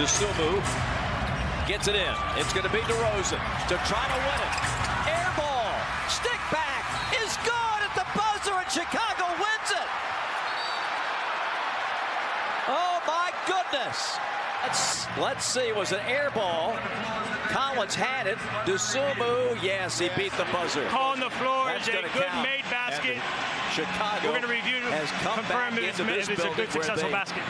Dosunmu gets it in. It's going to be DeRozan to try to win it. Air ball. Stick back is good at the buzzer, and Chicago wins it. Oh, my goodness. Let's, let's see. Was an air ball. Collins had it. Dosunmu, yes, he beat the buzzer. Call on the floor That's is a good count. made basket. Chicago We're going to review, has come confirm back into this, this it's a good, successful basket.